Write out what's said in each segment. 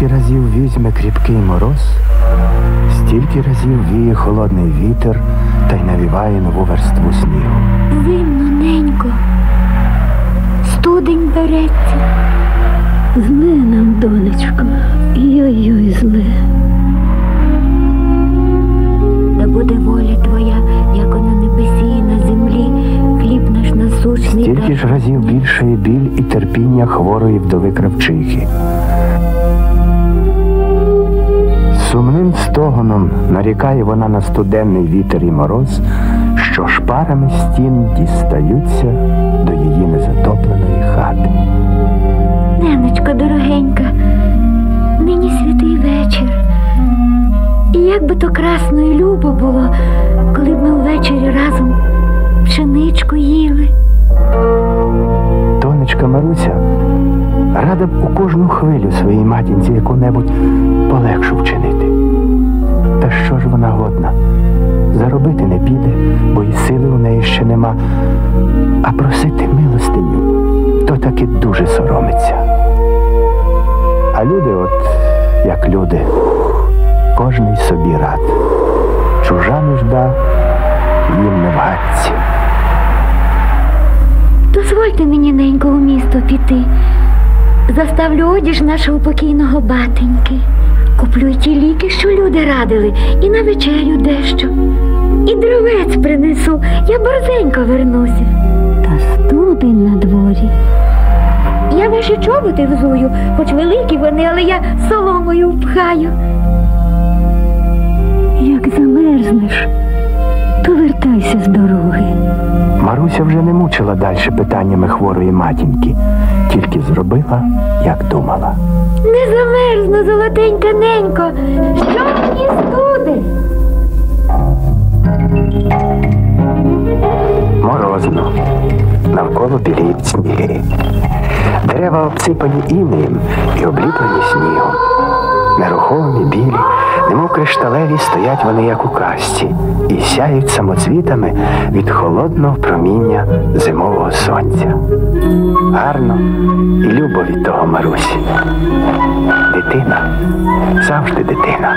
Скільки разів візьме кріпкий мороз, стільки разів віє холодний вітер та й навіває нову верству снігу. Зимно, ненько, студень береться. Зле нам, донечко, йой-йой, зле. Да буде воля твоя, як на небесі і на землі, хліб наш насущний. Стільки ж разів більшає біль і терпіння хворої вдови кравчихи. Стогоном нарікає вона на студенний вітер і мороз, що шпарами стін дістаються до її незатопленої хати. Неночко дорогенька, нині святий вечір. І як би то красно і любо було, коли б ми ввечері разом пшеничку їли. Донечка Маруся рада б у кожну хвилю своїй матінці яку-небудь полегшу вчинити. Що ж вона годна? Заробити не піде, бо і сили у неї ще нема. А просити милостиню, то таки дуже соромиться. А люди, от як люди, кожний собі рад. Чужа нужда їм не вгадці. Дозвольте мені ненько у місто піти. Заставлю одіж нашого покійного батеньки. Куплю й ті ліки, що люди радили, і на вечерю дещо. І дровець принесу, я борзенько вернуся. Та студень на дворі. Я ваші чоботи взую, хоч великі вони, але я соломою впхаю. Як замерзнеш, то вертайся з дороги. Маруся вже не мучила далі питаннями хворої матінки, тільки зробила, як думала. Не замерзну, золотенька ненько, що мені студи? Морозно, навколо біліють сніги. Дерева обсипані інеєм і обліплені снігом. Нерухомі, білі, немов кришталеві стоять вони, як у касті, і сяють самоцвітами від холодного проміння зимового сонця. Гарно і любо від того Марусі. Дитина, завжди дитина.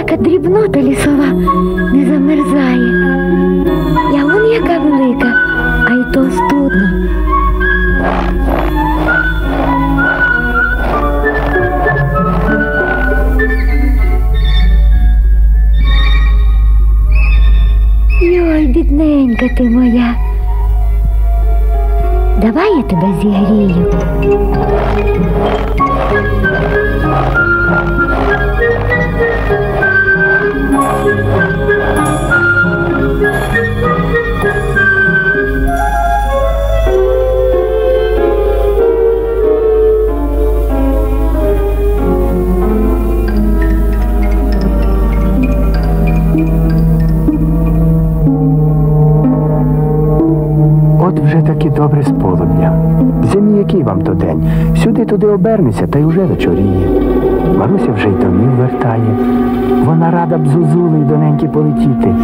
Всяка дрібнота лісова не замерзає. Я вон яка велика, а й то студно. Йой, бідненька ти моя. Давай я тебе зігрію. Вам то день? Сюди туди обернеся, та й уже вечоріє. Маруся вже й домів вертає. Вона рада б зузули й доненьки полетіти,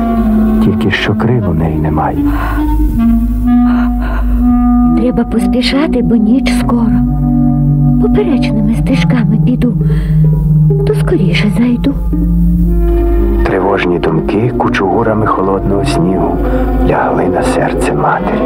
тільки що крил у неї немає. Треба поспішати, бо ніч скоро. Поперечними стежками піду, то скоріше зайду. Тривожні думки кучугурами холодного снігу лягли на серце матері.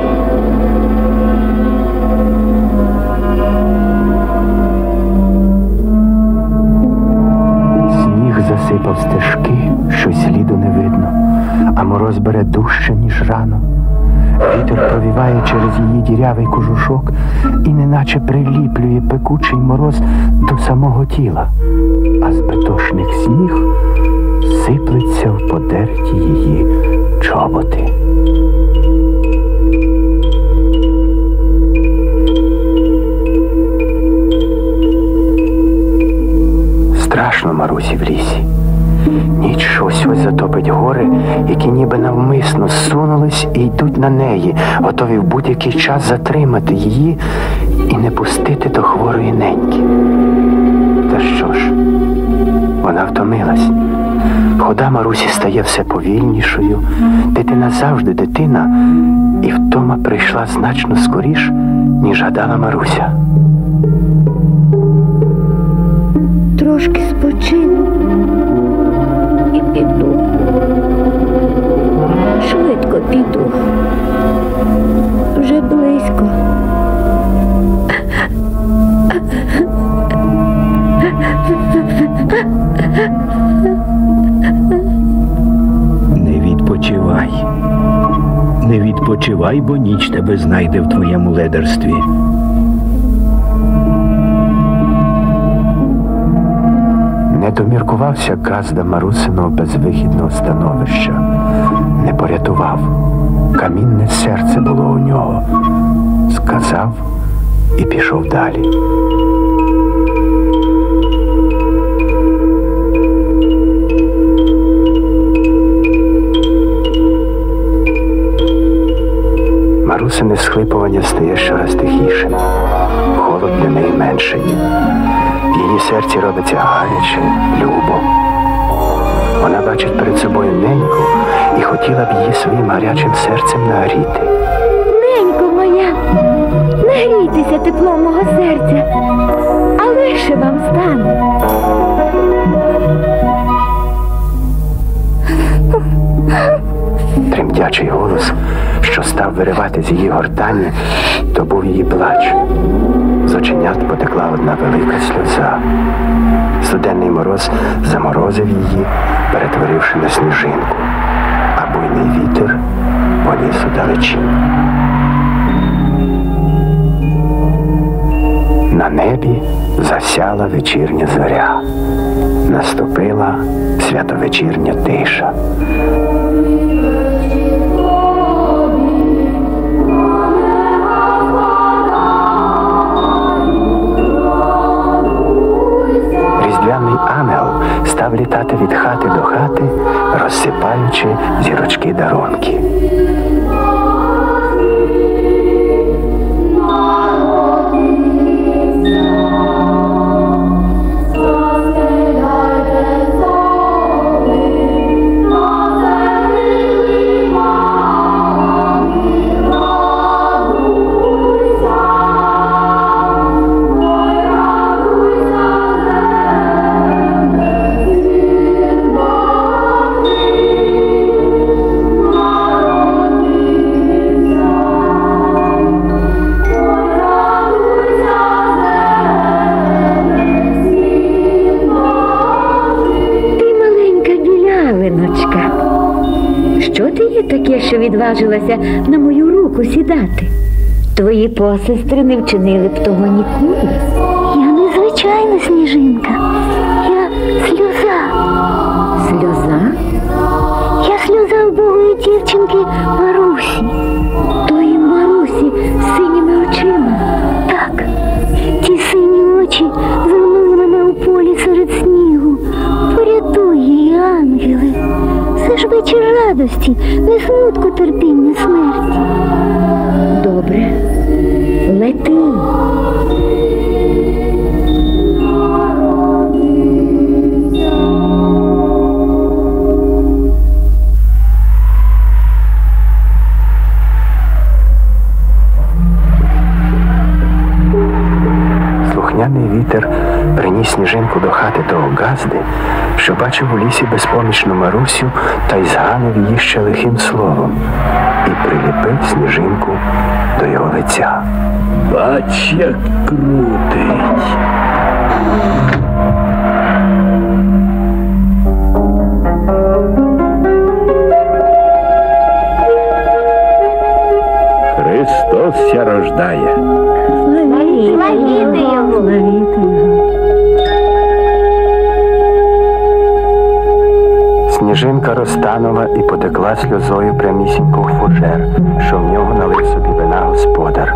Вітер провіває через її дірявий кожушок і неначе приліплює пекучий мороз до самого тіла, а з бетошних сніг сиплеться в подерті її чоботи. Страшно Марусі в лісі. Ніч ось ось затопить гори, які ніби навмисно зсунулись і йдуть на неї, готові в будь-який час затримати її і не пустити до хворої неньки. Та що ж, вона втомилась. Хода Марусі стає все повільнішою. Дитина завжди дитина, і втома прийшла значно скоріш, ніж гадала Маруся. Трошки спочину і піду. Швидко піду. Вже близько. Не відпочивай. Не відпочивай, бо ніч тебе знайде в твоєму ледерстві. Доміркувався Газда Марусиного безвихідного становища, не порятував. Камінне серце було у нього. Сказав і пішов далі. Марусине схлипування стає щораз тихішим. Холод для неї менший. В її серці робиться гаряче, любо. Вона бачить перед собою неньку і хотіла б її своїм гарячим серцем нагріти. Ненько моя, нагрійтеся теплом мого серця, а лише вам стане. Тремтячий голос, що став виривати з її гортані, то був її плач. З оченят потекла одна велика сльоза. Студенний мороз заморозив її, перетворивши на сніжинку, а буйний вітер поніс удалечінь. На небі засяла вечірня зоря. Наступила святовечірня тиша. Що ти є таке, що відважилася на мою руку сідати? Твої посестри не вчинили б того ніколи. Я незвичайна сніжинка. Я сльоза. Сльоза? Я сльоза убогої дівчинки ж вечір радості, не смутку терпіння смерті. Добре. Лети. Слухняний вітер приніс сніжинку до хати того газди, що бачив у лісі безпомічну Марусю та й зганив її ще лихим словом і приліпив сніжинку до його лиця. Бач, як крутить. Христос ся рождає. Славіти його. Славіти його. Сніжинка розтанула і потекла сльозою прямісінько в фужер, що в нього налив собі вина господар.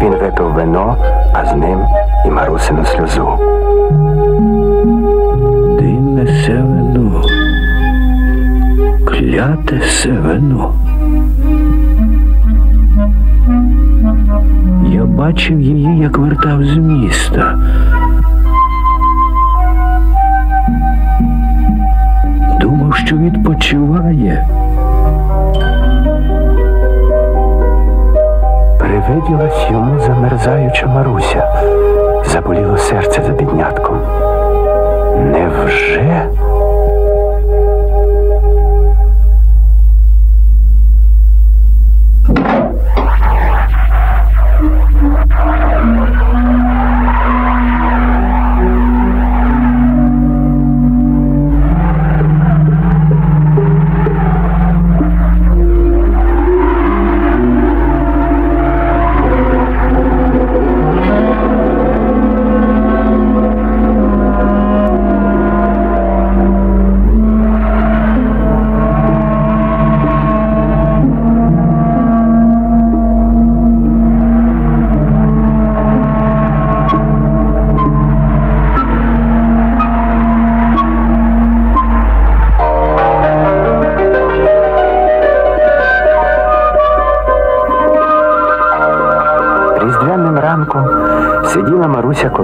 Він випив вино, а з ним і Марусину сльозу. Дим несе вино. Кляте се вино. Я бачив її, як вертав з міста.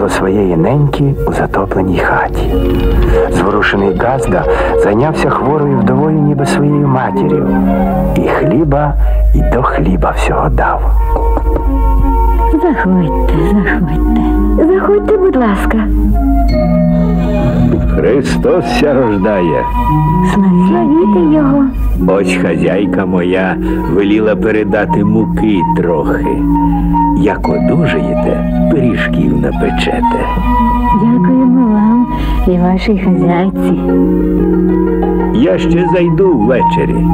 Коло своєї неньки у затопленій хаті. Зворушений Газда зайнявся хворою вдовою, ніби своєю матір'ю, і хліба, і до хліба всього дав. Заходьте, заходьте. Заходьте, будь ласка. Христос ся рождає. Славіти його. Ось хазяйка моя веліла передати муки трохи. Як одужаєте, пиріжків напечете. Дякуємо вам і вашій хазяйці. Я ще зайду ввечері.